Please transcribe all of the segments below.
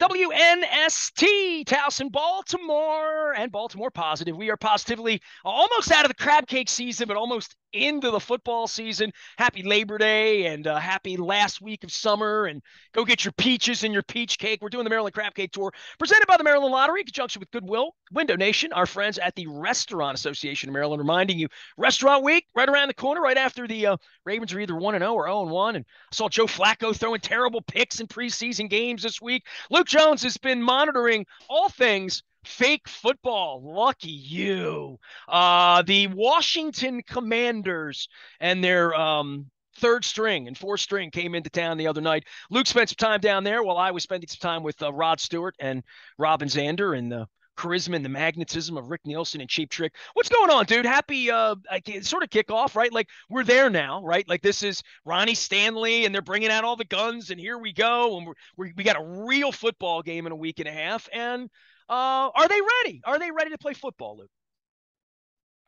WNST, Towson, Baltimore, and Baltimore Positive. We are positively almost out of the crab cake season, but almost into the football season. Happy Labor Day and uh, happy last week of summer. And go get your peaches and your peach cake. We're doing the Maryland Crab Cake Tour presented by the Maryland Lottery in conjunction with Goodwill, Window Nation, our friends at the Restaurant Association of Maryland, reminding you Restaurant Week right around the corner, right after the uh, Ravens are either 1 0 or 0 1. And I saw Joe Flacco throwing terrible picks in preseason games this week. Luke Jones has been monitoring all things fake football. Lucky you. Uh, the Washington Commanders and their um, third string and fourth string came into town the other night. Luke spent some time down there while I was spending some time with uh, Rod Stewart and Robin Zander and the charisma and the magnetism of Rick Nielsen and Cheap Trick. What's going on, dude? Happy uh sort of kickoff, right? Like we're there now, right? Like this is Ronnie Stanley and they're bringing out all the guns and here we go and we're, we we got a real football game in a week and a half and uh, are they ready? Are they ready to play football, Luke?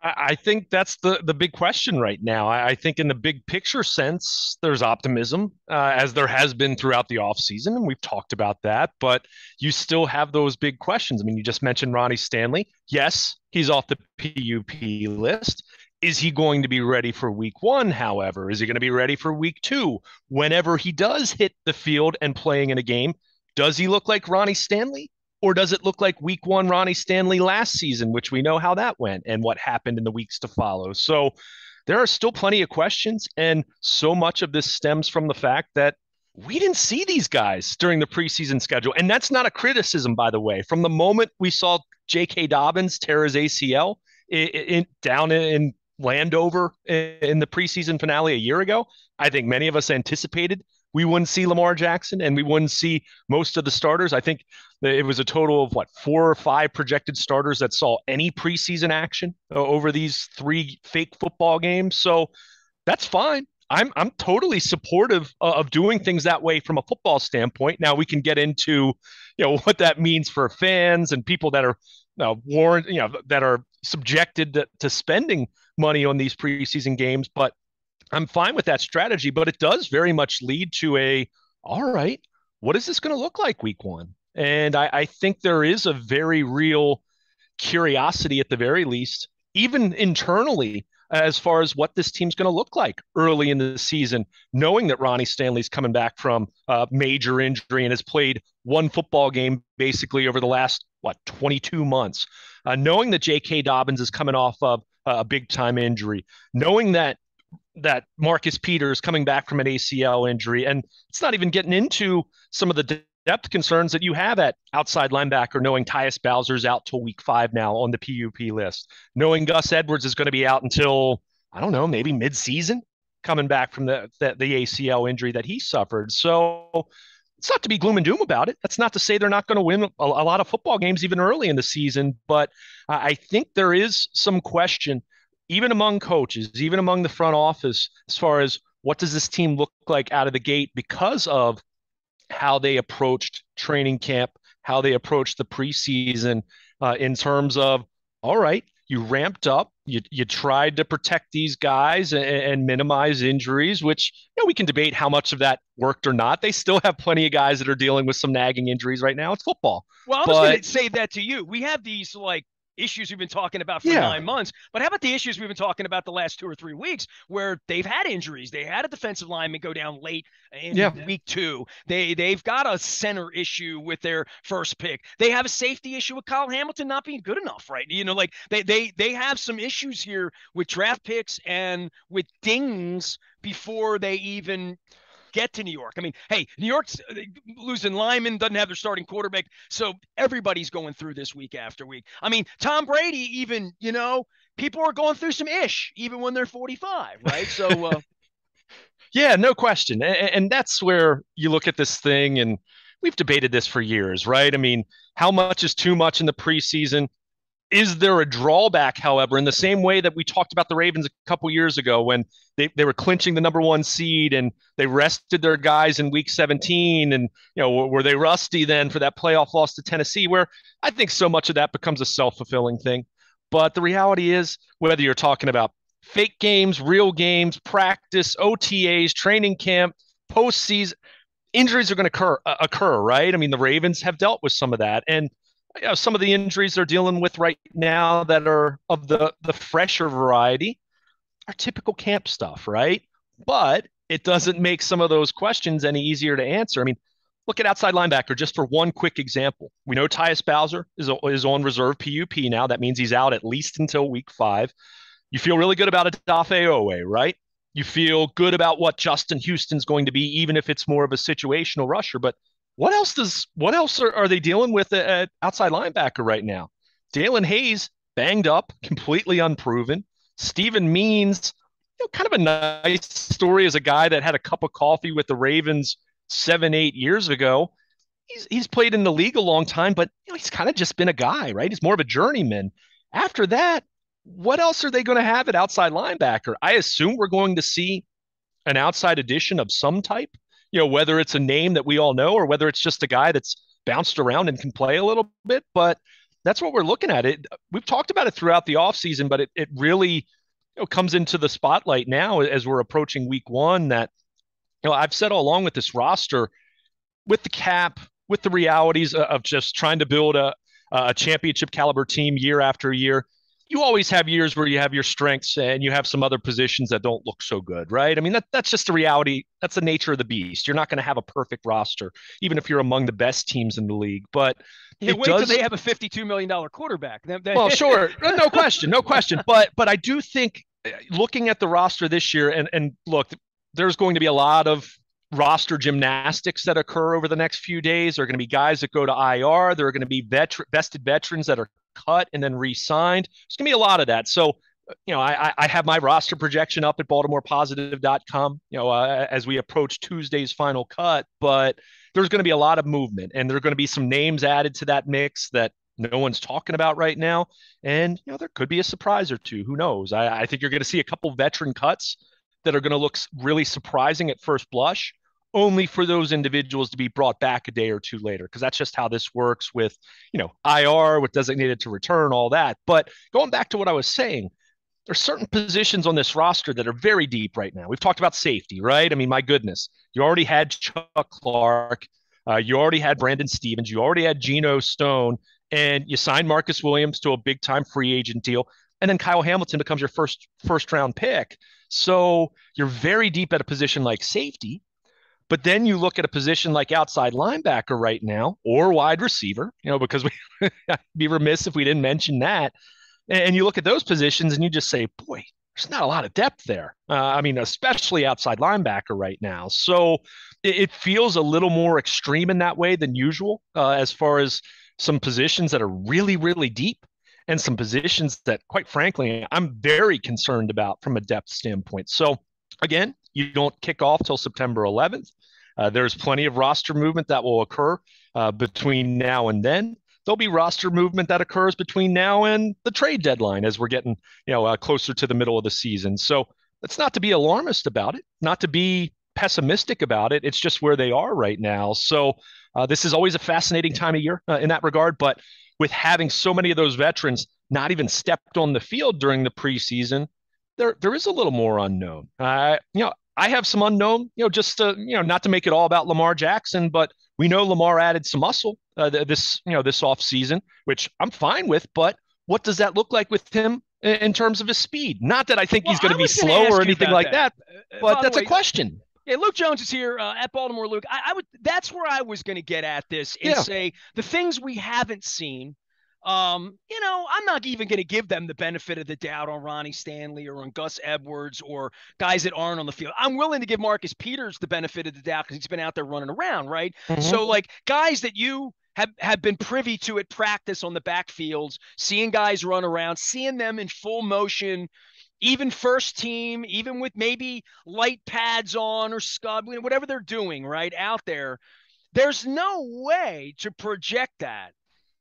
I think that's the the big question right now. I think in the big picture sense, there's optimism, uh, as there has been throughout the offseason, and we've talked about that. But you still have those big questions. I mean, you just mentioned Ronnie Stanley. Yes, he's off the PUP list. Is he going to be ready for week one, however? Is he going to be ready for week two? Whenever he does hit the field and playing in a game, does he look like Ronnie Stanley? Or does it look like week one Ronnie Stanley last season, which we know how that went and what happened in the weeks to follow? So there are still plenty of questions. And so much of this stems from the fact that we didn't see these guys during the preseason schedule. And that's not a criticism, by the way. From the moment we saw J.K. Dobbins tear his ACL in, in, down in Landover in the preseason finale a year ago, I think many of us anticipated we wouldn't see Lamar Jackson and we wouldn't see most of the starters. I think it was a total of what four or five projected starters that saw any preseason action uh, over these three fake football games. So that's fine. I'm I'm totally supportive of doing things that way from a football standpoint. Now we can get into, you know, what that means for fans and people that are uh, warned, you know, that are subjected to, to spending money on these preseason games. But I'm fine with that strategy, but it does very much lead to a all right, what is this going to look like week one? And I, I, think there is a very real curiosity at the very least, even internally, as far as what this team's going to look like early in the season, knowing that Ronnie Stanley's coming back from a major injury and has played one football game basically over the last, what, 22 months, uh, knowing that J.K. Dobbins is coming off of a big time injury, knowing that that Marcus Peters coming back from an ACL injury, and it's not even getting into some of the depth concerns that you have at outside linebacker, knowing Tyus Bowser's out till week five now on the PUP list, knowing Gus Edwards is going to be out until I don't know, maybe mid-season, coming back from the, the the ACL injury that he suffered. So it's not to be gloom and doom about it. That's not to say they're not going to win a, a, lot of football games even early in the season, but I think there is some question even among coaches, even among the front office, as far as what does this team look like out of the gate because of how they approached training camp, how they approached the preseason uh, in terms of, all right, you ramped up, you, you tried to protect these guys and, and, minimize injuries, which you know, we can debate how much of that worked or not. They still have plenty of guys that are dealing with some nagging injuries right now. It's football. Well, I was going to say that to you. We have these like issues we've been talking about for yeah. nine months. But how about the issues we've been talking about the last two or three weeks where they've had injuries? They had a defensive lineman go down late in yeah. week two. They they've got a center issue with their first pick. They have a safety issue with Kyle Hamilton not being good enough, right? You know, like they they they have some issues here with draft picks and with dings before they even get to New York. I mean, hey, New York's uh, losing Lyman, doesn't have their starting quarterback. So everybody's going through this week after week. I mean, Tom Brady, even, you know, people are going through some ish, even when they're 45, right? So, uh, yeah, no question. And, and that's where you look at this thing, and we've debated this for years, right? I mean, how much is too much in the preseason? Is there a drawback, however, in the same way that we talked about the Ravens a couple years ago when they, they were clinching the number one seed and they rested their guys in week 17 and you know were they rusty then for that playoff loss to Tennessee where I think so much of that becomes a self-fulfilling thing. But the reality is whether you're talking about fake games, real games, practice, OTAs, training camp, postseason, injuries are going to occur, uh, occur, right? I mean, the Ravens have dealt with some of that, and you know, some of the injuries they're dealing with right now that are of the the fresher variety are typical camp stuff, right? But it doesn't make some of those questions any easier to answer. I mean, look at outside linebacker just for one quick example. We know Tyus Bowser is, is on reserve PUP now. That means he's out at least until week five. You feel really good about Odafe Oweh, right? You feel good about what Justin Houston's going to be, even if it's more of a situational rusher. But what else does what else are, are they dealing with at outside linebacker right now? Daelin Hayes banged up, completely unproven. Steven Means, you know, kind of a nice story as a guy that had a cup of coffee with the Ravens seven, eight years ago. He's, he's played in the league a long time, but you know, he's kind of just been a guy, right? He's more of a journeyman. After that, what else are they going to have at outside linebacker? I assume we're going to see an outside addition of some type, you know, whether it's a name that we all know or whether it's just a guy that's bounced around and can play a little bit. But that's what we're looking at. It we've talked about it throughout the offseason, but it, it really you know, comes into the spotlight now as we're approaching week one that you know I've said all along with this roster, with the cap, with the realities of just trying to build a a championship caliber team year after year you always have years where you have your strengths and you have some other positions that don't look so good, right? I mean, that, that's just the reality. That's the nature of the beast. You're not going to have a perfect roster, even if you're among the best teams in the league. But yeah, wait does... till they have a $52 million quarterback. well, sure. No question. No question. But, but I do think uh, looking at the roster this year, and, and look, there's going to be a lot of roster gymnastics that occur over the next few days. There are going to be guys that go to IR. There are going to be vested veterans that are cut and then re-signed. There's gonna be a lot of that. So you know, I, I have my roster projection up at BaltimorePositive.com, you know, uh, as we approach Tuesday's final cut. But there's going to be a lot of movement, and there are going to be some names added to that mix that no one's talking about right now. And you know, there could be a surprise or two. Who knows? I, I think you're going to see a couple veteran cuts that are going to look really surprising at first blush only for those individuals to be brought back a day or two later because that's just how this works with you know ir with designated to return all that. But going back to what i was saying there's certain positions on this roster that are very deep right now. We've talked about safety right? I mean my goodness you already had chuck clark uh, you already had brandon Stephens you already had geno stone and you signed marcus williams to a big time free agent deal and then kyle hamilton becomes your first first round pick. So you're very deep at a position like safety but then you look at a position like outside linebacker right now or wide receiver, you know, because we be remiss if we didn't mention that. And you look at those positions and you just say, boy, there's not a lot of depth there. Uh, I mean, especially outside linebacker right now. So it, it, feels a little more extreme in that way than usual, uh, as far as some positions that are really, really deep and some positions that, quite frankly, I'm very concerned about from a depth standpoint. So again, you don't kick off till September 11th. Uh, there's plenty of roster movement that will occur uh, between now and then. There'll be roster movement that occurs between now and the trade deadline as we're getting, you know, uh, closer to the middle of the season. So it's not to be alarmist about it, not to be pessimistic about it. It's just where they are right now. So uh, this is always a fascinating time of year uh, in that regard. But with having so many of those veterans not even stepped on the field during the preseason, there there is a little more unknown. Uh, you know, I have some unknown, you know, just to, you know, not to make it all about Lamar Jackson, but we know Lamar added some muscle uh, this, you know, this off season, which I'm fine with. But what does that look like with him in, in terms of his speed? Not that I think well, he's going to be slow or anything like that, that uh, but that's way, a question. Yeah, Luke Jones is here uh, at Baltimore. Luke, I, I, would. That's where I was going to get at this and yeah. say the things we haven't seen um, you know, I'm not even going to give them the benefit of the doubt on Ronnie Stanley or on Gus Edwards or guys that aren't on the field. I'm willing to give Marcus Peters the benefit of the doubt because he's been out there running around, right? Mm-hmm. So, like guys that you have, have been privy to at practice on the backfields, seeing guys run around, seeing them in full motion, even first team, even with maybe light pads on or scud, whatever they're doing, right out there. There's no way to project that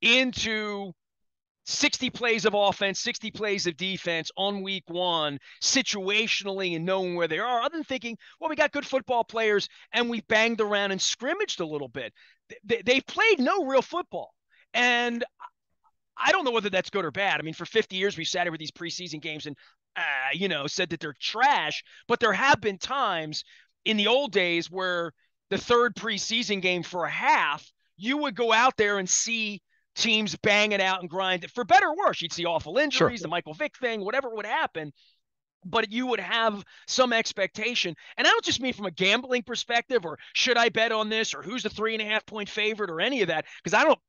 into 60 plays of offense, 60 plays of defense on week one, situationally and knowing where they are, other than thinking, well, we got good football players and we banged around and scrimmaged a little bit. They've played no real football. And I don't know whether that's good or bad. I mean, for 50 years, we've sat here with these preseason games and, uh, you know, said that they're trash. But there have been times in the old days where the third preseason game for a half, you would go out there and see teams banging out and grinding for better or worse. You'd see awful injuries, sure. the Michael Vick thing, whatever would happen. But you would have some expectation. And I don't just mean from a gambling perspective or should I bet on this or who's the three and a half point favorite or any of that. Because I don't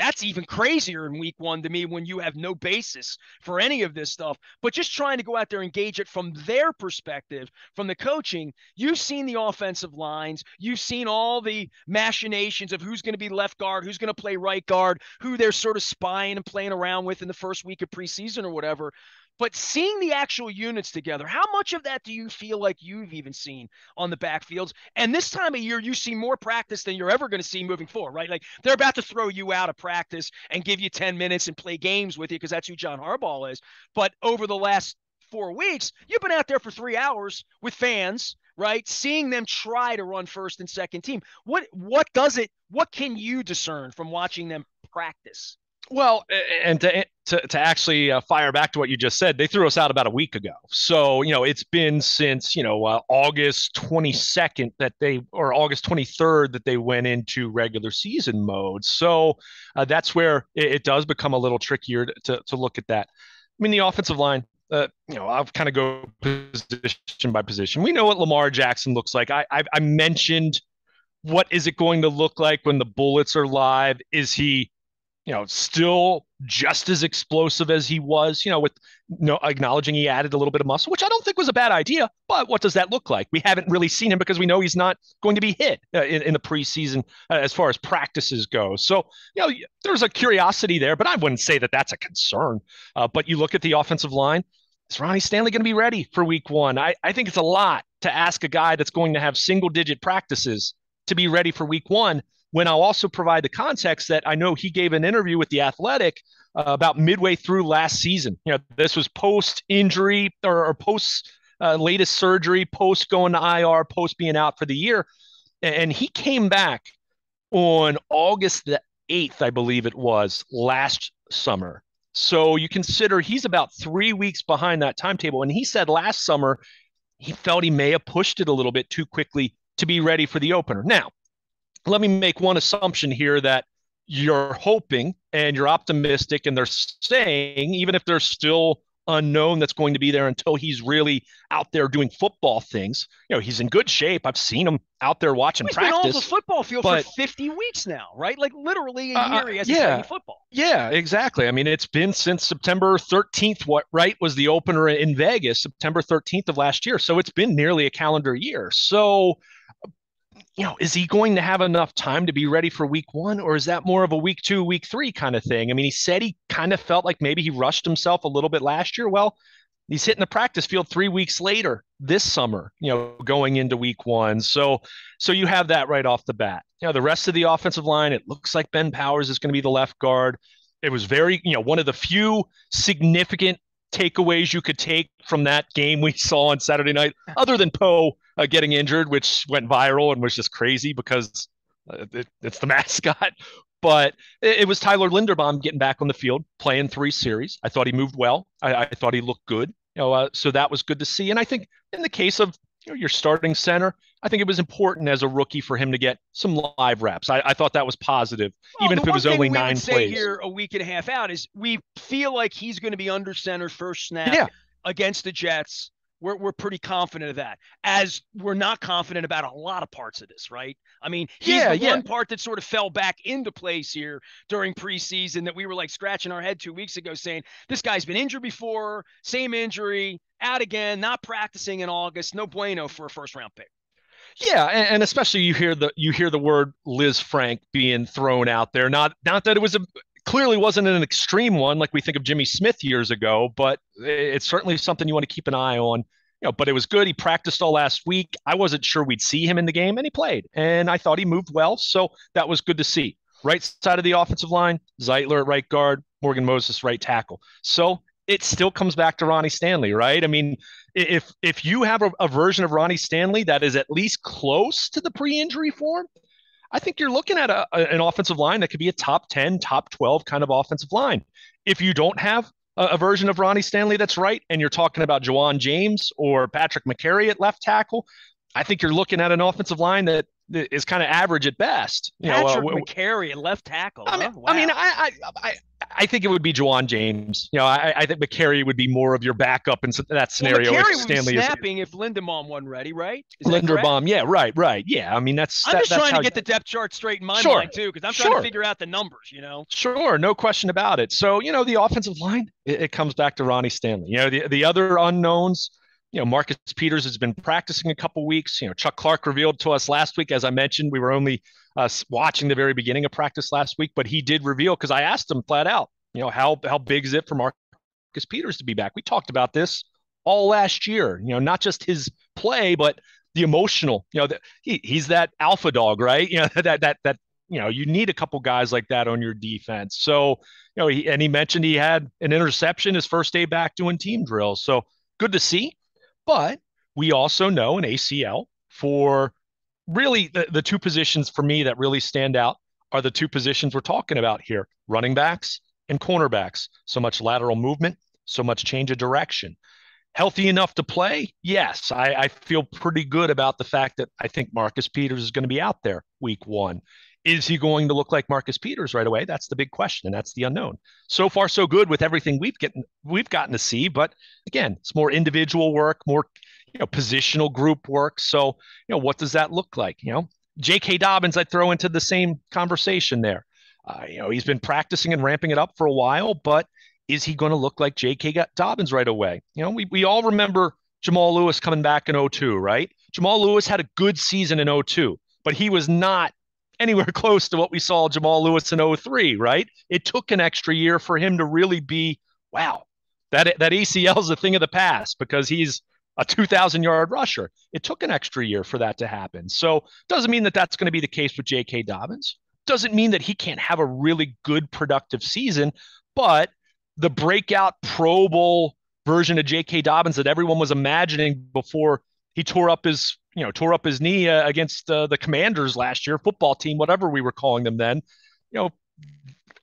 that's even crazier in week one to me when you have no basis for any of this stuff. But just trying to go out there and gauge it from their perspective, from the coaching, you've seen the offensive lines, you've seen all the machinations of who's going to be left guard, who's going to play right guard, who they're sort of spying and playing around with in the first week of preseason or whatever. But seeing the actual units together, how much of that do you feel like you've even seen on the backfields? And this time of year, you see more practice than you're ever going to see moving forward, right? Like they're about to throw you out of practice and give you 10 minutes and play games with you because that's who John Harbaugh is. But over the last four weeks, you've been out there for three hours with fans, right? Seeing them try to run first and second team. What what does it? What can you discern from watching them practice? Well, and to to, to actually uh, fire back to what you just said, they threw us out about a week ago. So you know, it's been since you know uh, August 22nd that they or August 23rd that they went into regular season mode. So uh, that's where it, it, does become a little trickier to, to, to look at that. I mean, the offensive line. Uh, you know, I'll kind of go position by position. We know what Lamar Jackson looks like. I, I, I mentioned what is it going to look like when the bullets are live? Is he you know, still just as explosive as he was, you know, with you know, acknowledging he added a little bit of muscle, which I don't think was a bad idea. But what does that look like? We haven't really seen him because we know he's not going to be hit uh, in, in, the preseason uh, as far as practices go. So, you know, there's a curiosity there, but I wouldn't say that that's a concern. Uh, but you look at the offensive line. Is Ronnie Stanley going to be ready for week one? I, I think it's a lot to ask a guy that's going to have single digit practices to be ready for week one when I'll also provide the context that I know he gave an interview with The Athletic uh, about midway through last season. You know, this was post injury or, or post uh, latest surgery, post going to IR, post being out for the year. And he came back on August the 8th, I believe it was, last summer. So you consider he's about three weeks behind that timetable. And he said last summer he felt he may have pushed it a little bit too quickly to be ready for the opener. Now, let me make one assumption here that you're hoping and you're optimistic and they're saying even if there's still unknown that's going to be there until he's really out there doing football things. You know, he's in good shape. I've seen him out there watching he's practice. Been on the football field but, for 50 weeks now, right? Like literally a uh, year uh, he hasn't yeah, football. Yeah, exactly. I mean, it's been since September 13th. What right was the opener in Vegas, September 13th of last year. So it's been nearly a calendar year. So you know, is he going to have enough time to be ready for week one, or is that more of a week two, week three kind of thing? I mean, he said he kind of felt like maybe he rushed himself a little bit last year. Well, he's hitting the practice field three weeks later this summer, you know, going into week one. So, so you have that right off the bat. You know, the rest of the offensive line, it looks like Ben Powers is going to be the left guard. It was very, you know, one of the few significant takeaways you could take from that game we saw on Saturday night, other than Poe uh, getting injured, which went viral and was just crazy because uh, it, it's the mascot. But it, it, was Tyler Linderbaum getting back on the field, playing three series. I thought he moved well. I, I thought he looked good. You know, uh, so that was good to see. And I think in the case of you know, your starting center, I think it was important as a rookie for him to get some live reps. I, I thought that was positive, well, even if it was only nine plays. Here, a week and a half out, is we feel like he's going to be under center first snap yeah. against the Jets. We're, we're pretty confident of that, as we're not confident about a lot of parts of this, right? I mean, he's yeah, the yeah. one part that sort of fell back into place here during preseason that we were like scratching our head two weeks ago saying, this guy's been injured before, same injury, out again, not practicing in August, no bueno for a first round pick. Yeah, and, and, especially you hear the you hear the word Lisfranc being thrown out there. Not not that it was a clearly wasn't an extreme one like we think of Jimmy Smith years ago, but it's certainly something you want to keep an eye on. You know, but it was good. He practiced all last week. I wasn't sure we'd see him in the game, and he played. And I thought he moved well, so that was good to see. Right side of the offensive line, Zeitler at right guard, Morgan Moses right tackle. So it still comes back to Ronnie Stanley, right? I mean, if if you have a, a version of Ronnie Stanley that is at least close to the pre-injury form, I think you're looking at a, an offensive line that could be a top 10, top 12 kind of offensive line. If you don't have a, a version of Ronnie Stanley that's right, and you're talking about Ja'Wuan James or Patrick Mekari at left tackle, I think you're looking at an offensive line that is kind of average at best. You Patrick know, uh, Mekari left tackle. I mean, huh? wow. I mean, I, I, I think it would be Ja'Wuan James. You know, I, I think Mekari would be more of your backup in that scenario. Well, Mekari would Stanley be snapping is, if Linderbaum wasn't ready, right? Is Linderbaum, yeah, right, right, yeah. I mean, that's. I'm that, just that's trying to get the depth chart straight in my sure. mind too, because I'm trying sure. to figure out the numbers. You know. Sure, no question about it. So you know, the offensive line, it, it comes back to Ronnie Stanley. You know, the the other unknowns you know, Marcus Peters has been practicing a couple weeks. You know, Chuck Clark revealed to us last week, as I mentioned, we were only uh, watching the very beginning of practice last week, but he did reveal because I asked him flat out, you know, how how big is it for Marcus Peters to be back? We talked about this all last year. You know, not just his play, but the emotional. You know, the, he, he's that alpha dog, right? You know, that that that you know, you need a couple guys like that on your defense. So, you know, he, and he mentioned he had an interception his first day back doing team drills. So good to see. But we also know an ACL for really the, the two positions for me that really stand out are the two positions we're talking about here running backs and cornerbacks. So much lateral movement, so much change of direction. Healthy enough to play? Yes. I, I feel pretty good about the fact that I think Marcus Peters is going to be out there week one. Is he going to look like Marcus Peters right away? That's the big question, and that's the unknown. So far, so good with everything we've gotten we've gotten to see, but again, it's more individual work, more you know positional group work. So you know, what does that look like? You know, J.K. Dobbins, I throw into the same conversation there. Uh, you know, he's been practicing and ramping it up for a while, but is he going to look like J.K. Dobbins right away? You know, we, we all remember Jamal Lewis coming back in 02, right? Jamal Lewis had a good season in 02, but he was not anywhere close to what we saw Jamal Lewis in 03, right? It took an extra year for him to really be, wow, that, that ACL is a thing of the past because he's a 2,000 yard rusher. It took an extra year for that to happen. So doesn't mean that that's going to be the case with J.K. Dobbins. Doesn't mean that he can't have a really good productive season, but the breakout Pro Bowl version of J.K. Dobbins that everyone was imagining before he tore up his you know tore up his knee uh, against uh, the Commanders last year, football team, whatever we were calling them then. You know,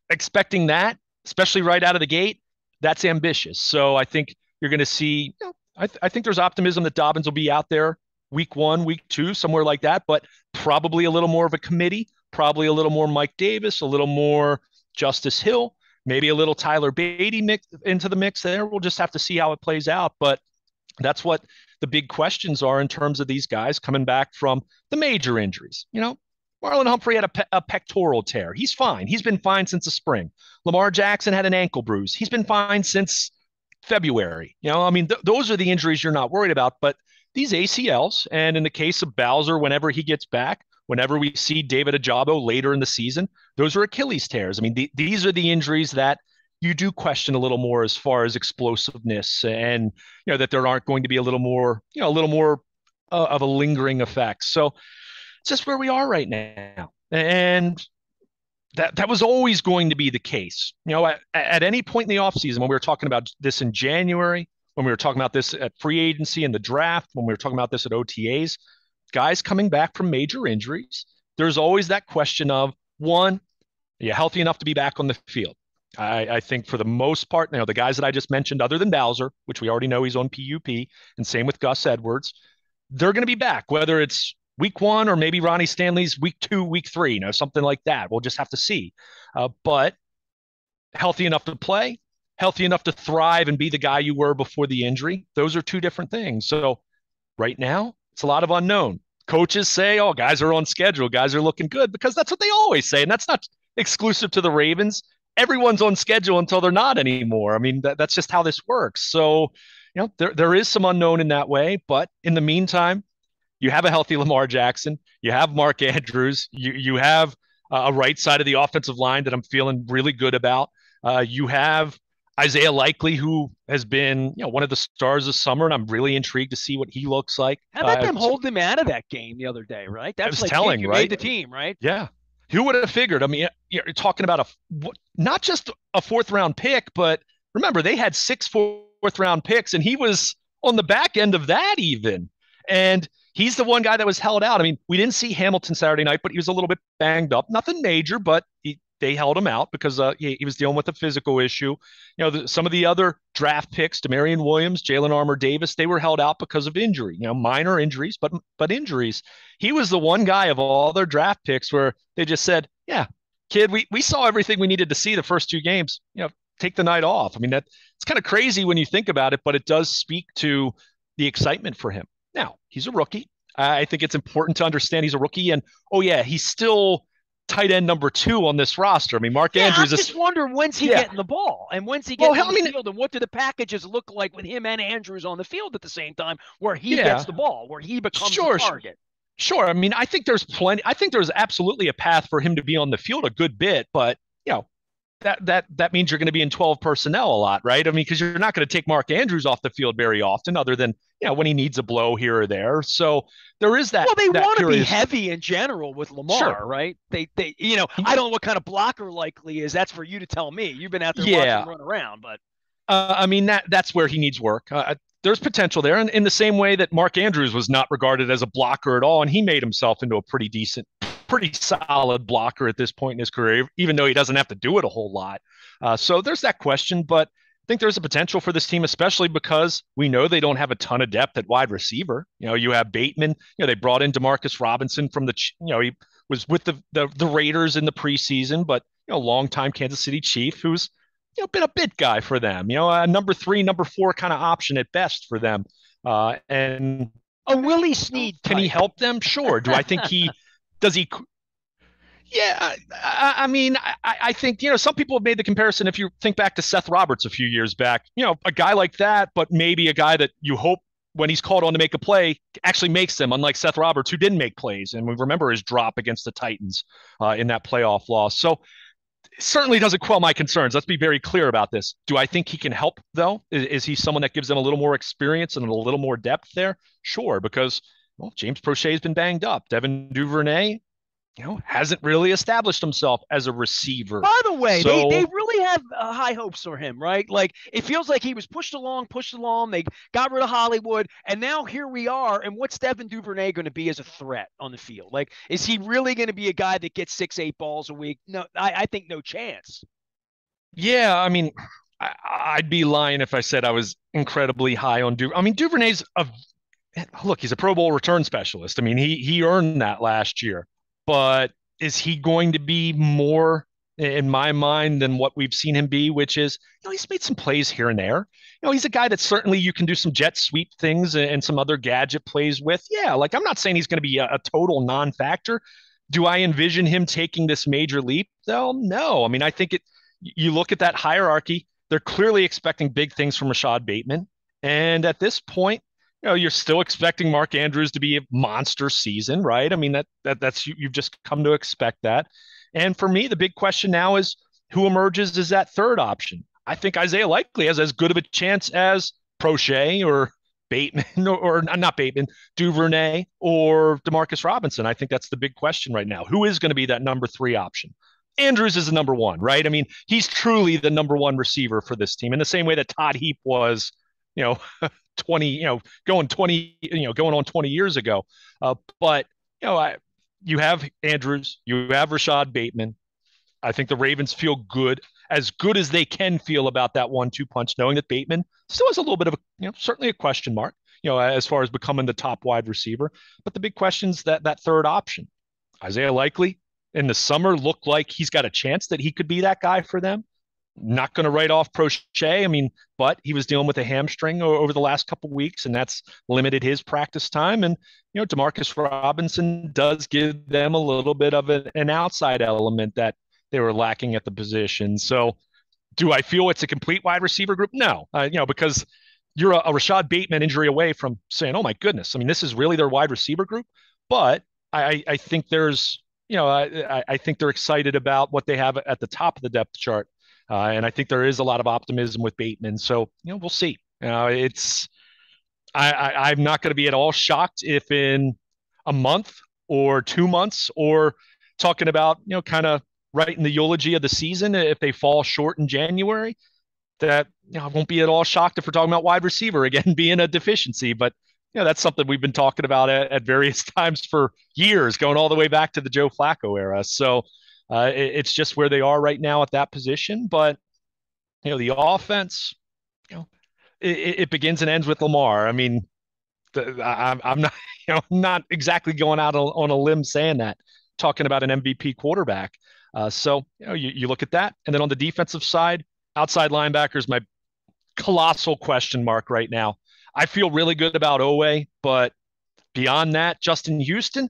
expecting that, especially right out of the gate, that's ambitious. So I think you're going to see. You know, I, th- I think there's optimism that Dobbins will be out there week one, week two, somewhere like that, but probably a little more of a committee, probably a little more Mike Davis, a little more Justice Hill, maybe a little Tyler Badie mix into the mix there. We'll just have to see how it plays out. But that's what the big questions are in terms of these guys coming back from the major injuries. You know, Marlon Humphrey had a, pe- a, pectoral tear. He's fine. He's been fine since the spring. Lamar Jackson had an ankle bruise. He's been fine since February. You know, I mean, th- those are the injuries you're not worried about. But these ACLs, and in the case of Bowser, whenever he gets back, whenever we see David Ojabo later in the season, those are Achilles tears. I mean, the, these are the injuries that you do question a little more as far as explosiveness and you know that there aren't going to be a little more you know a little more uh, of a lingering effect. So it's just where we are right now, and that that was always going to be the case. You know, at, at any point in the offseason, when we were talking about this in January, when we were talking about this at free agency and the draft, when we were talking about this at OTAs, guys coming back from major injuries, there's always that question of one, are you healthy enough to be back on the field? I, I, think for the most part, you know, the guys that I just mentioned, other than Bowser, which we already know he's on PUP, and same with Gus Edwards, they're going to be back, whether it's week one or maybe Ronnie Stanley's week two, week three, you know, something like that. We'll just have to see. Uh, but healthy enough to play, healthy enough to thrive and be the guy you were before the injury, those are two different things. So right now, it's a lot of unknown. Coaches say, oh, guys are on schedule, guys are looking good because that's what they always say. And that's not exclusive to the Ravens. Everyone's on schedule until they're not anymore. I mean, that, that's just how this works. So, you know, there, there is some unknown in that way. But in the meantime, you have a healthy Lamar Jackson, you have Mark Andrews, you you have a right side of the offensive line that I'm feeling really good about. Uh, you have Isaiah Likely, who has been you know one of the stars this summer, and I'm really intrigued to see what he looks like. How about uh, them holding him out of that game the other day? Right, that's like telling. You right, made the team, right? Yeah. Who would have figured? I mean, you're talking about a not just a fourth round pick, but remember they had six fourth round picks, and he was on the back end of that even. And he's the one guy that was held out. I mean, we didn't see Hamilton Saturday night, but he was a little bit banged up. Nothing major, but he they held him out because uh, he, he, was dealing with a physical issue. You know, the, some of the other draft picks, Damarion Williams, Jalyn Armour-Davis, they were held out because of injury. You know, minor injuries, but but injuries. He was the one guy of all their draft picks where they just said, "Yeah, kid, we we saw everything we needed to see the first two games. You know, take the night off." I mean, that it's kind of crazy when you think about it, but it does speak to the excitement for him. Now, he's a rookie. I think it's important to understand he's a rookie, and oh yeah, he's still tight end number two on this roster. I mean, Mark yeah, Andrews. I just is, wonder when's he yeah. getting the ball and when's he getting well, on the I mean, field, and what do the packages look like with him and Andrews on the field at the same time, where he yeah. gets the ball, where he becomes sure, the target. Sure. I mean, I think there's plenty. I think there's absolutely a path for him to be on the field a good bit, but you know, that that that means you're going to be in 12 personnel a lot, right? I mean, because you're not going to take Mark Andrews off the field very often, other than you know when he needs a blow here or there. So there is that. Well, they want to be heavy in general with Lamar, sure. right? They they you know I don't know what kind of blocker likely is. That's for you to tell me. You've been out there yeah. watching run around, but uh, I mean that that's where he needs work. Uh, there's potential there, and in the same way that Mark Andrews was not regarded as a blocker at all, and he made himself into a pretty decent pretty solid blocker at this point in his career, even though he doesn't have to do it a whole lot. Uh, so there's that question, but think there's a potential for this team, especially because we know they don't have a ton of depth at wide receiver. You know, you have Bateman. You know, they brought in Demarcus Robinson from the. You know, he was with the the, the Raiders in the preseason, but you know, longtime Kansas City Chief who's you know been a bit guy for them. You know, a number three, number four kind of option at best for them. Uh, and a Willie Snead. Can he help them? Sure. Do I think he does he? Yeah, I, I mean, I, I, think you know some people have made the comparison. If you think back to Seth Roberts a few years back, you know, a guy like that, but maybe a guy that you hope when he's called on to make a play actually makes them. Unlike Seth Roberts, who didn't make plays, and we remember his drop against the Titans uh, in that playoff loss. So certainly doesn't quell my concerns. Let's be very clear about this. Do I think he can help though? Is, is, he someone that gives them a little more experience and a little more depth there? Sure, because well, James Proche's been banged up. Devin Duvernay, you know, hasn't really established himself as a receiver. By the way, so, they, they really have uh, high hopes for him, right? Like it feels like he was pushed along, pushed along. They got rid of Hollywood, and now here we are. And what's Devin Duvernay going to be as a threat on the field? Like, is he really going to be a guy that gets six, eight balls a week? No, I, I think no chance. Yeah, I mean, I, would be lying if I said I was incredibly high on Duvernay. I mean, Duvernay's a look, he's a Pro Bowl return specialist. I mean, he he earned that last year, but is he going to be more in my mind than what we've seen him be? Which is, you know, he's made some plays here and there. You know, he's a guy that certainly you can do some jet sweep things and some other gadget plays with. Yeah, like I'm not saying he's going to be a, a total non-factor. Do I envision him taking this major leap? Well, no. I mean, I think it. You look at that hierarchy; they're clearly expecting big things from Rashod Bateman, and at this point, you know you're still expecting Mark Andrews to be a monster season, right? I mean that that that's you, you've just come to expect that. And for me, the big question now is who emerges as that third option. I think Isaiah Likely has as good of a chance as Proche or Bateman or, or, not Bateman, Duvernay or Demarcus Robinson. I think that's the big question right now. Who is going to be that number three option? Andrews is the number one, right? I mean, he's truly the number one receiver for this team in the same way that Todd Heap was, you know, 20, you know, going 20, you know, going on 20 years ago. Uh, but, you know, I, you have Andrews, you have Rashod Bateman. I think the Ravens feel good, as good as they can feel about that one-two punch, knowing that Bateman still has a little bit of a, you know, certainly a question mark, you know, as far as becoming the top wide receiver. But the big question is that that third option, Isaiah Likely in the summer looked like he's got a chance that he could be that guy for them not going to write off Proche. I mean, but he was dealing with a hamstring over the last couple weeks, and that's limited his practice time. And you know, Demarcus Robinson does give them a little bit of an, an outside element that they were lacking at the position. So, do I feel it's a complete wide receiver group? No, uh, you know, because you're a, a Rashod Bateman injury away from saying, "Oh my goodness!" I mean, this is really their wide receiver group. But I, I think there's, you know, I, I think they're excited about what they have at the top of the depth chart uh, and I think there is a lot of optimism with Bateman. So, you know, we'll see. Uh, it's, I, I, I'm not going to be at all shocked if in a month or two months or talking about, you know, kind of writing the eulogy of the season if they fall short in January, that you know, I won't be at all shocked if we're talking about wide receiver again being a deficiency. But you know, that's something we've been talking about at, at various times for years, going all the way back to the Joe Flacco era. So Uh, it, it's just where they are right now at that position. But you know, the offense, you know, it, it begins and ends with Lamar. I mean, the, I'm, I'm not, you know, not exactly going out on a limb saying that, talking about an MVP quarterback. Uh, so you know, you, you look at that, and then on the defensive side, outside linebackers, my colossal question mark right now. I feel really good about Oweh, but beyond that, Justin Houston,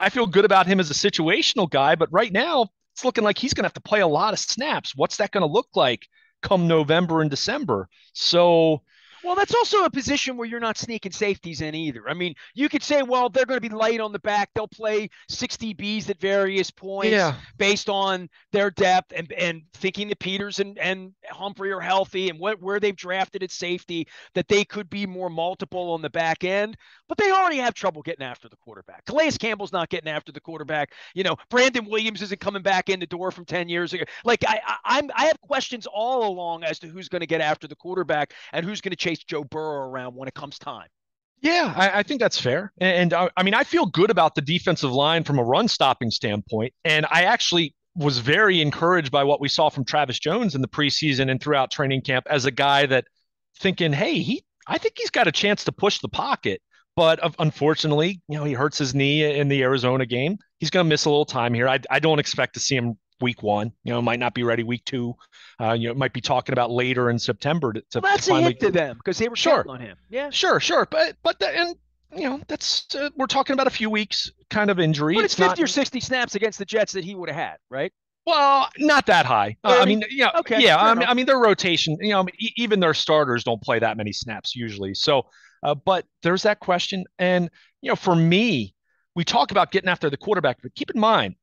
I feel good about him as a situational guy, but right now it's looking like he's going to have to play a lot of snaps. What's that going to look like come November and December? So well, that's also a position where you're not sneaking safeties in either. I mean, you could say, well, they're going to be light on the back. They'll play 60 Bs at various points yeah. based on their depth and and thinking that Peters and, and Humphrey are healthy and what where they've drafted at safety, that they could be more multiple on the back end. But they already have trouble getting after the quarterback. Calais Campbell's not getting after the quarterback. You know, Brandon Williams isn't coming back in the door from 10 years ago. Like I, I I'm I have questions all along as to who's going to get after the quarterback and who's going to chase Joe Burrow around when it comes time. Yeah, I, I think that's fair. And, and uh, I mean, I feel good about the defensive line from a run stopping standpoint. And I actually was very encouraged by what we saw from Travis Jones in the preseason and throughout training camp as a guy that thinking, hey, he I think he's got a chance to push the pocket. But unfortunately, you know, he hurts his knee in the Arizona game. He's going to miss a little time here. I, I don't expect to see him week one. You know, might not be ready week two. Uh, you know, might be talking about later in September to, to well, that's finally... a hit to them because they were sure on him. Yeah, sure, sure. But but the, and you know that's uh, we're talking about a few weeks kind of injury. But it's, it's 50 not... or 60 snaps against the Jets that he would have had, right? Well, not that high. Uh, I mean, yeah, okay, yeah. I mean, I mean, their rotation. You know, even their starters don't play that many snaps usually. So, uh, but there's that question, and you know, for me, we talk about getting after the quarterback, but keep in mind,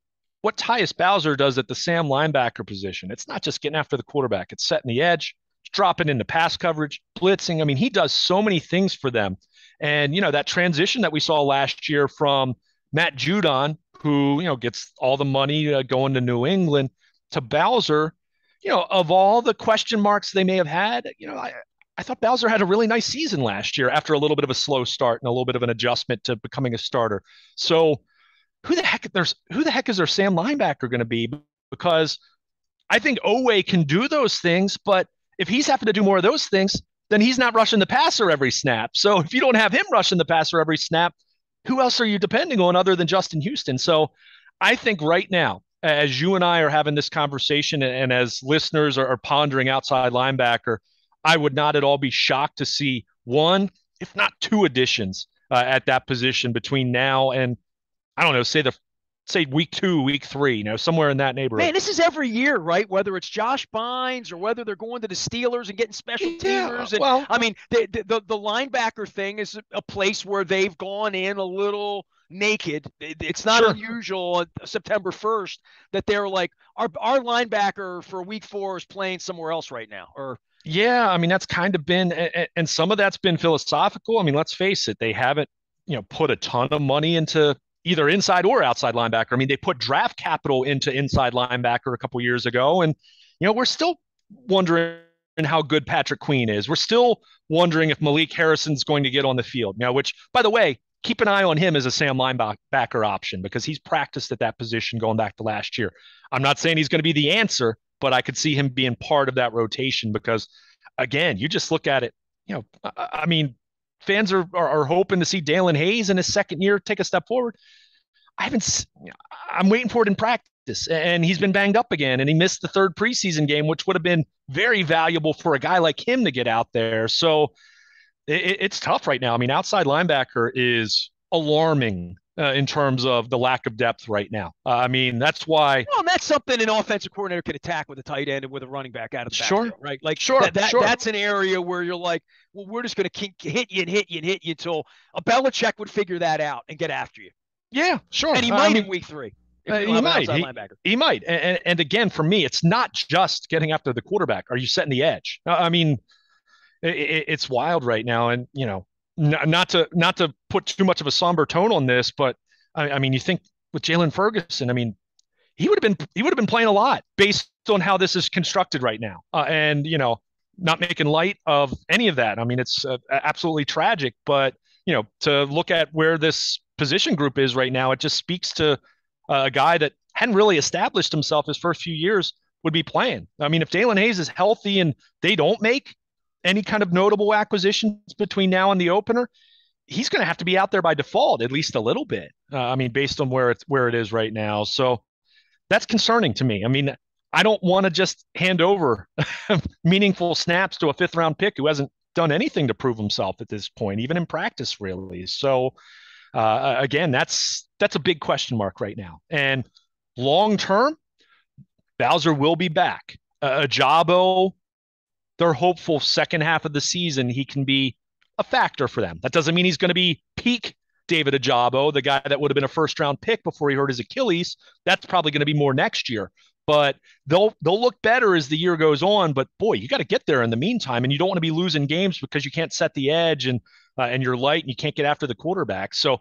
what Tyus Bowser does at the Sam linebacker position. It's not just getting after the quarterback, it's setting the edge, dropping into pass coverage, blitzing. I mean, he does so many things for them. And, you know, that transition that we saw last year from Matt Judon, who, you know, gets all the money uh, going to New England, to Bowser, you know, of all the question marks they may have had, you know, I, I thought Bowser had a really nice season last year after a little bit of a slow start and a little bit of an adjustment to becoming a starter. So, who the heck there's who the heck is their Sam linebacker going to be? Because I think Oweh can do those things, but if he's having to do more of those things, then he's not rushing the passer every snap. So if you don't have him rushing the passer every snap, who else are you depending on other than Justin Houston? So I think right now, as you and I are having this conversation and as listeners are, pondering outside linebacker, I would not at all be shocked to see one, if not two additions uh, at that position between now and I don't know, say the say week two, week three, you know, somewhere in that neighborhood. Man, this is every year, right? Whether it's Josh Bynes or whether they're going to the Steelers and getting special yeah, teamers. And, well, I mean, the, the the linebacker thing is a place where they've gone in a little naked. It's not sure. unusual on September 1st that they're like, our our linebacker for week four is playing somewhere else right now, or. Yeah, I mean that's kind of been, and some of that's been philosophical. I mean, let's face it, they haven't, you know, put a ton of money into either inside or outside linebacker. I mean, they put draft capital into inside linebacker a couple years ago, and you know we're still wondering how good Patrick Queen is. We're still wondering if Malik Harrison's going to get on the field. Now, which, by the way, keep an eye on him as a Sam linebacker option because he's practiced at that position going back to last year. I'm not saying he's going to be the answer, but I could see him being part of that rotation because, again, you just look at it. You know, I mean, fans are, are, are hoping to see Daelin Hayes in his second year take a step forward. I haven't. I'm waiting for it in practice, and he's been banged up again, and he missed the third preseason game, which would have been very valuable for a guy like him to get out there. So it, it's tough right now. I mean, outside linebacker is alarming uh, in terms of the lack of depth right now. Uh, I mean, that's why. Well, that's something an offensive coordinator can attack with a tight end and with a running back out of the sure. backfield, right? Like, sure, that, that sure. that's an area where you're like, well, we're just going to hit you and hit you and hit you until a Belichick would figure that out and get after you. Yeah, sure. And he might mean, in week three. Uh, he might. He, he, might. And, and again, for me, it's not just getting after the quarterback. Are you setting the edge? I mean, it, it's wild right now, and you know, not to not to put too much of a somber tone on this, but I, I mean, you think with Jaylon Ferguson, I mean, he would have been he would have been playing a lot based on how this is constructed right now, uh, and you know, not making light of any of that. I mean, it's uh, absolutely tragic, but you know, to look at where this position group is right now, it just speaks to a guy that hadn't really established himself his first few years would be playing. I mean, if Daelin Hayes is healthy and they don't make any kind of notable acquisitions between now and the opener, he's going to have to be out there by default at least a little bit. Uh, I mean, based on where it's where it is right now. So that's concerning to me. I mean, I don't want to just hand over meaningful snaps to a fifth round pick who hasn't done anything to prove himself at this point, even in practice, really. So uh, again, that's that's a big question mark right now. And long term, Bowser will be back. Uh, Ojabo, they're hopeful second half of the season he can be a factor for them. That doesn't mean he's going to be peak David Ojabo, the guy that would have been a first round pick before he hurt his Achilles. That's probably going to be more next year. But they'll they'll look better as the year goes on. But boy, you got to get there in the meantime, and you don't want to be losing games because you can't set the edge and uh, and you're light and you can't get after the quarterback. So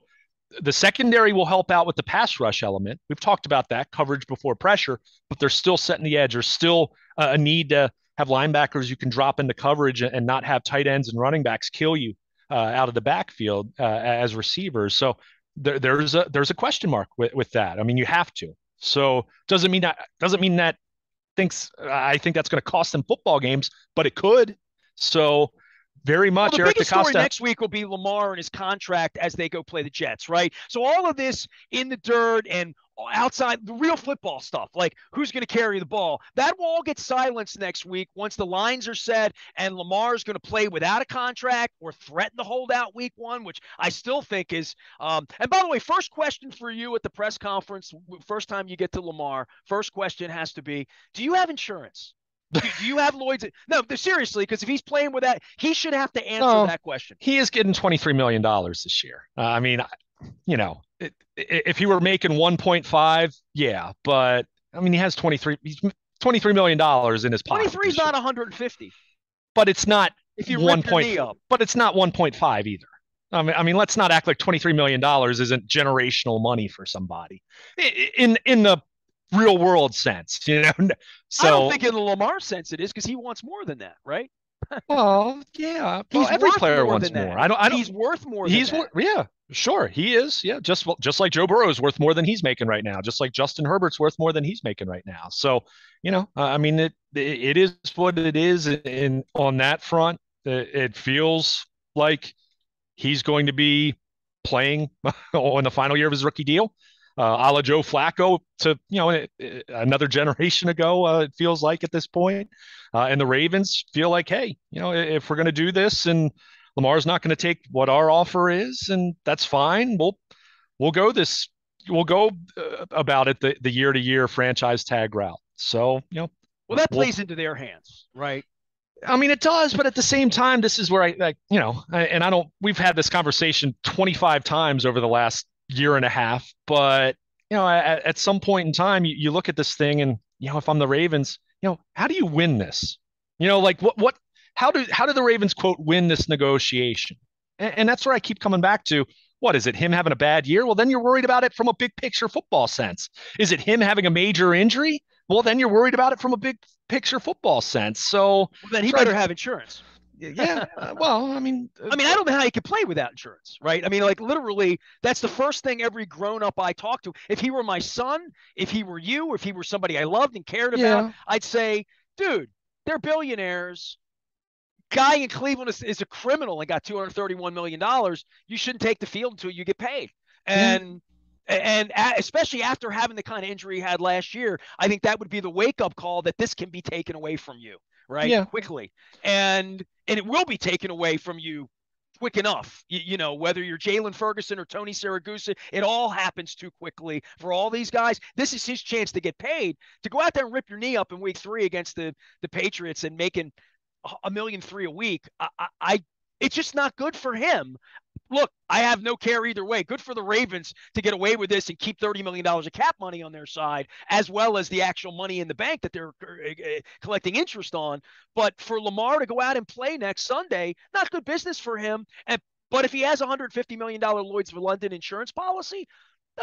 the secondary will help out with the pass rush element. We've talked about that coverage before pressure, but they're still setting the edge. There's still a need to have linebackers you can drop into coverage and not have tight ends and running backs kill you uh, out of the backfield uh, as receivers. So there, there's a there's a question mark with, with that. I mean, you have to. So doesn't mean that doesn't mean that thinks I think that's going to cost them football games, but it could. So very much. Well, the Eric biggest story next week will be Lamar and his contract as they go play the Jets, right? So all of this in the dirt and outside the real football stuff, like who's going to carry the ball, that will all get silenced next week once the lines are set and Lamar's going to play without a contract or threaten to hold out week one, which I still think is. Um, and by the way, first question for you at the press conference, first time you get to Lamar, first question has to be, do you have insurance? do, do, you have Lloyd's? No, seriously, because if he's playing with that, he should have to answer no, that question. He is getting twenty three million dollars this year. Uh, I mean, you know, it, if he were making one point five, yeah, but I mean, he has twenty three. He's twenty three million dollars in his pocket. Twenty three is not one hundred and fifty. But it's not if you one point. But it's not one point five either. I mean, I mean, let's not act like twenty three million dollars isn't generational money for somebody. In in the real world sense, you know. So I don't think in the Lamar sense it is because he wants more than that, right? well, yeah. Well, every player wants more. That. I don't. I don't. He's worth more. He's wor- yeah. Sure, he is. Yeah, just just like Joe Burrow is worth more than he's making right now. Just like Justin Herbert's worth more than he's making right now. So, you know, I mean, it it is what it is. And on that front, it feels like he's going to be playing on the final year of his rookie deal uh, a la Joe Flacco to you know another generation ago. Uh, it feels like at this point, uh, and the Ravens feel like, hey, you know, if we're going to do this, and Lamar's not going to take what our offer is, and that's fine. We'll we'll go this. We'll go uh, about it the the year to year franchise tag route. So you know, well, that plays we'll, into their hands, right? I mean, it does, but at the same time, this is where I like, you know, I, and I don't. We've had this conversation 25 times over the last year and a half. But you know, at, at some point in time, you, you look at this thing, and you know, if I'm the Ravens, you know, how do you win this? You know, like what what how do how do the Ravens quote win this negotiation? And, and that's where I keep coming back to. What is it? Him having a bad year? Well, then you're worried about it from a big picture football sense. Is it him having a major injury? Well, then you're worried about it from a big picture football sense. So well, then he better have insurance yeah. Uh, well, I mean, I mean, I don't know how you could play without insurance, right? I mean, like literally, that's the first thing every grown up I talk to. If he were my son, if he were you, if he were somebody I loved and cared about, yeah. I'd say, dude, they're billionaires. Guy in Cleveland is, is a criminal and got two hundred thirty-one million dollars. You shouldn't take the field until you get paid. And mm and especially after having the kind of injury he had last year, I think that would be the wake up call that this can be taken away from you right? Yeah. Quickly. And and it will be taken away from you quick enough. You, you, know, whether you're Jaylon Ferguson or Tony Siragusa, it all happens too quickly for all these guys. This is his chance to get paid to go out there and rip your knee up in week three against the the Patriots and making a million three a week. I, I, it's just not good for him look, I have no care either way. Good for the Ravens to get away with this and keep $30 million of cap money on their side, as well as the actual money in the bank that they're uh, uh, collecting interest on. But for Lamar to go out and play next Sunday, not good business for him. And but if he has a $150 million Lloyd's of London insurance policy,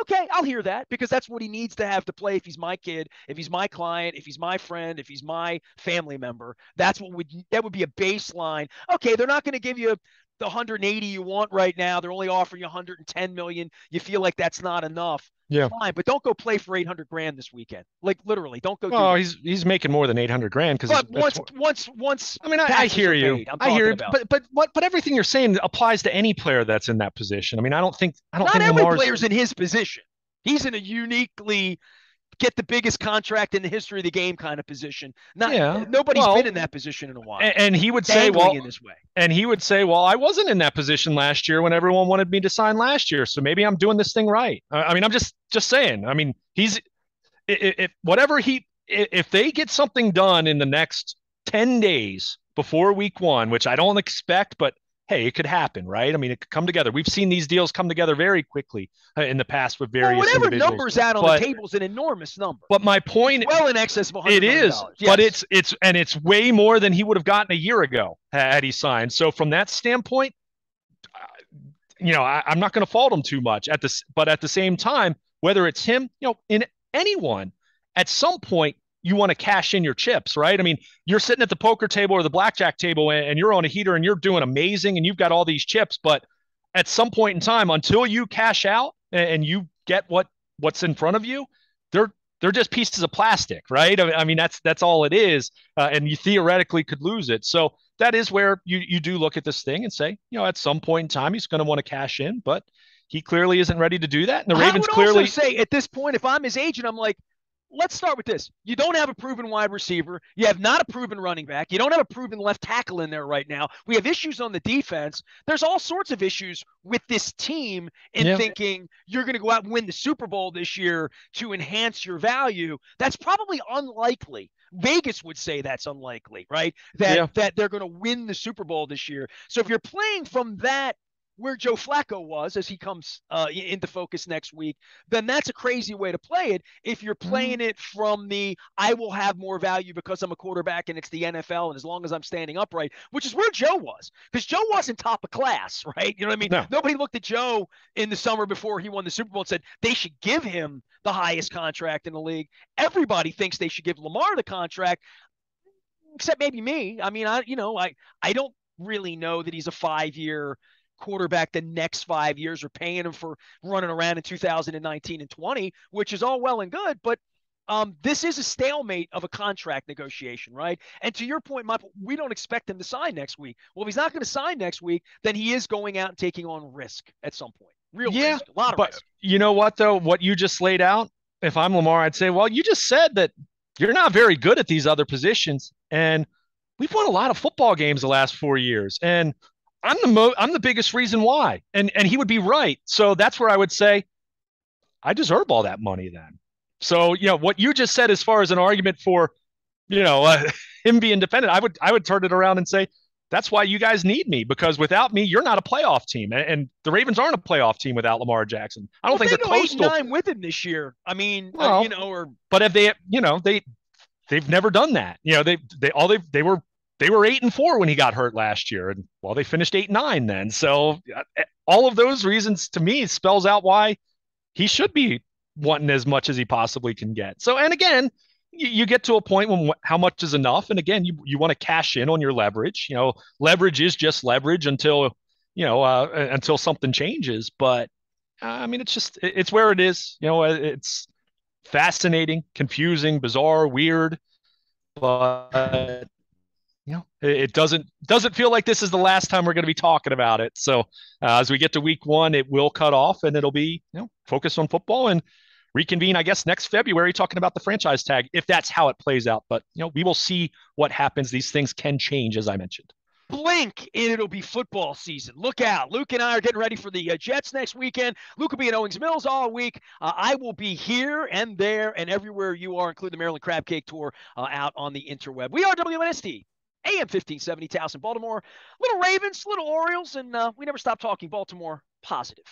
okay, I'll hear that because that's what he needs to have to play if he's my kid, if he's my client, if he's my friend, if he's my family member. That's what would that would be a baseline. Okay, they're not going to give you the 180 you want right now. They're only offering you 110 million. You feel like that's not enough. Yeah. Fine, but don't go play for 800 grand this weekend. Like literally, don't go. Oh, he's he's making more than 800 grand because. But once, once, once. I mean, I, I hear you. I hear you. But but what? But everything you're saying applies to any player that's in that position. I mean, I don't think I don't not think every Lamar's, player's in his position. He's in a uniquely get the biggest contract in the history of the game kind of position. Not Yeah. nobody's Well, been in that position in a while. And, and he would say, well, in this way. and he would say, well, I wasn't in that position last year when everyone wanted me to sign last year, so maybe I'm doing this thing right. I I mean, I'm just just saying. I mean, he's if, if whatever he if they get something done in the next 10 days before week 1, which I don't expect, but hey, it could happen, right? I mean, it could come together. We've seen these deals come together very quickly uh, in the past with Well, various whatever number's out on But- the table is an enormous number. But my point well in excess of 100 it is, dollars. but it's it's and it's way more than he would have gotten a year ago had he signed. So from that standpoint, uh, you know, I, I'm not going to fault him too much at this, but at the same time, whether it's him, you know, in anyone, at some point you want to cash in your chips, right? I mean, you're sitting at the poker table or the blackjack table and, you're on a heater and you're doing amazing and you've got all these chips, but at some point in time, until you cash out and, and you get what what's in front of you, they're they're just pieces of plastic, right? I mean, that's that's all it is, uh, and you theoretically could lose it. So that is where you you do look at this thing and say, you know, at some point in time he's going to want to cash in, but he clearly isn't ready to do that. And the Ravens I would clearly say at this point, if I'm his agent, I'm like, let's start with this. You don't have a proven wide receiver. You have not a proven running back. You don't have a proven left tackle in there right now. We have issues on the defense. There's all sorts of issues with this team in Yeah. thinking you're going to go out and win the Super Bowl this year to enhance your value. That's probably unlikely. Vegas would say that's unlikely, right? That Yeah. that they're going to win the Super Bowl this year. So if you're playing from that where Joe Flacco was as he comes uh, into focus next week, then that's a crazy way to play it. If you're playing it from the I will have more value because I'm a quarterback and it's the NFL, and as long as I'm standing upright, which is where Joe was, because Joe wasn't top of class, right? You know what I mean? No. Nobody looked at Joe in the summer before he won the Super Bowl and said they should give him the highest contract in the league. Everybody thinks they should give Lamar the contract, except maybe me. I mean, I you know, I I don't really know that he's a five year quarterback the next five years or paying him for running around in 2019 and 20, which is all well and good, but um, this is a stalemate of a contract negotiation, right? And to your point, Michael, we don't expect him to sign next week. Well, if he's not going to sign next week, then he is going out and taking on risk at some point. Real Yeah, risk, a lot of but risk. you know what though? What you just laid out, if I'm Lamar, I'd say, well, you just said that you're not very good at these other positions, and we've won a lot of football games the last four years, and I'm the mo- I'm the biggest reason why, and and he would be right. So that's where I would say, I deserve all that money then. So you know what you just said as far as an argument for, you know, uh, him being dependent, I would I would turn it around and say. That's why you guys need me because without me, you're not a playoff team, and, and the Ravens aren't a playoff team without Lamar Jackson. I don't well, think they the go eight nine with him this year. I mean, uh, you know, or but have they you know they they've never done that you know they they all they they were they were eight and four when he got hurt last year and well they finished eight and nine then. So uh, all of those reasons to me spells out why he should be wanting as much as he possibly can get. So and again you, get to a point when how much is enough and again you you want to cash in on your leverage. You know leverage is just leverage until you know uh, until something changes but uh, i mean it's just it- it's where it is. You know it's fascinating, confusing, bizarre, weird, but you know, it, it doesn't doesn't feel like this is the last time we're going to be talking about it. So uh, as we get to week one, it will cut off and it'll be you know focus on football and reconvene, I guess, next February talking about the franchise tag if that's how it plays out. But you know, we will see what happens. These things can change, as I mentioned. blink and it'll be football season. Look out. Luke and I are getting ready for the uh, Jets next weekend. Luke will be at Owings Mills all week. Uh, I will be here and there and everywhere you are, including the Maryland Crab Cake Tour uh, out on the interweb. We are WNST. AM 1570, Towson, Baltimore. Little Ravens, little Orioles, and uh, we never stop talking Baltimore positive.